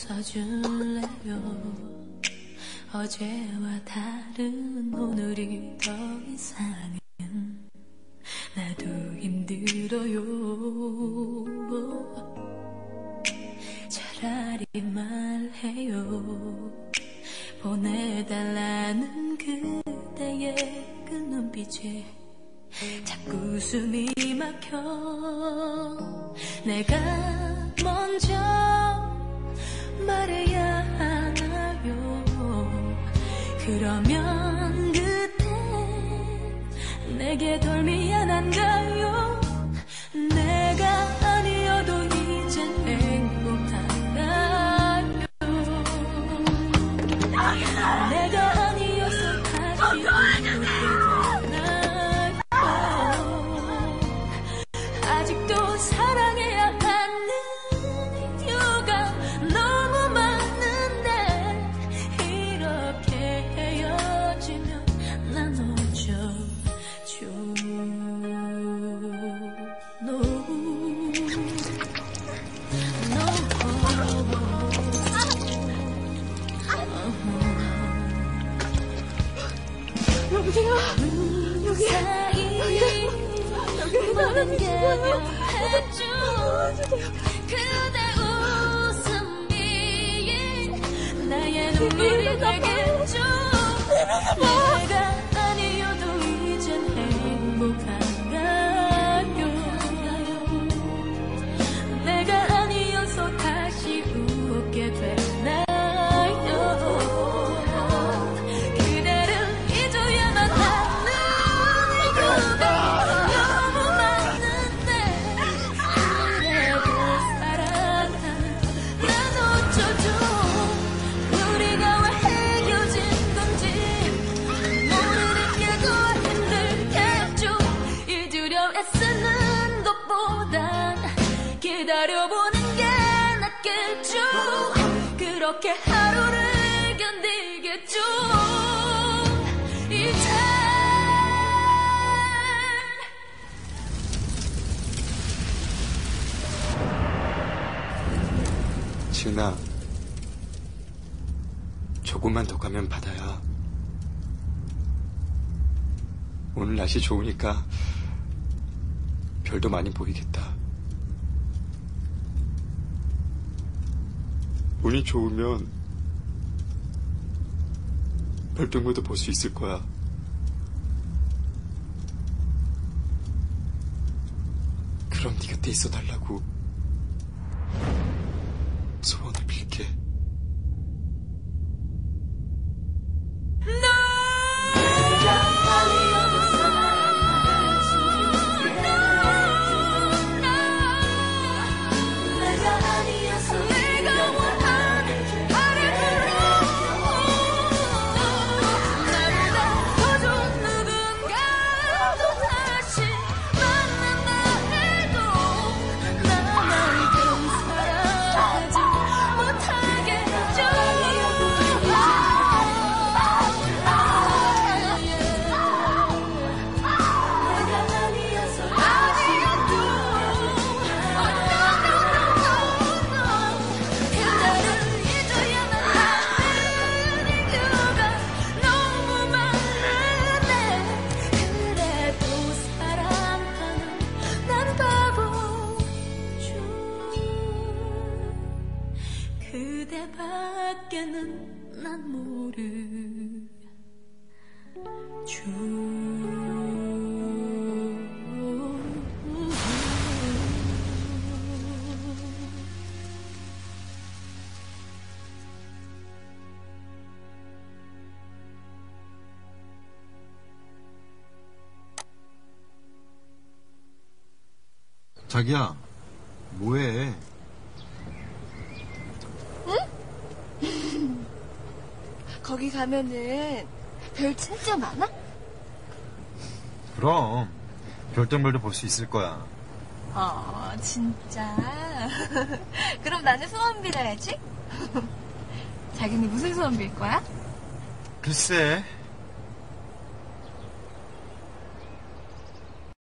웃어줄래요? 어제와 다른 오늘이 더 이상은 나도 힘들어요. 차라리 말해요. 보내달라는 그대의 그 눈빛에 자꾸 숨이 막혀 내가 먼저 말해야 하나요? 그러면 그때 내게 덜 미안한가요 여보세요? 여기. 여기 많은 게 묘했죠 그대 웃음이 나의 눈물이 되겠죠. 내가 기다려보는 게 낫겠죠 그렇게 하루를 견디겠죠 이제 지은아, 조금만 더 가면 바다야. 오늘 날씨 좋으니까 별도 많이 보이겠다. 운이 좋으면 별똥별도 볼 수 있을 거야. 그럼 네 곁에 있어 달라고 소원을 빌게. 밖에는 난 모르죠 자기야, 뭐해? 거기 가면은 별 진짜 많아? 그럼 별똥별도 볼 수 있을 거야. 어, 진짜. 그럼 나는 소원 빌어야지. 자기는 무슨 소원 빌 거야? 글쎄,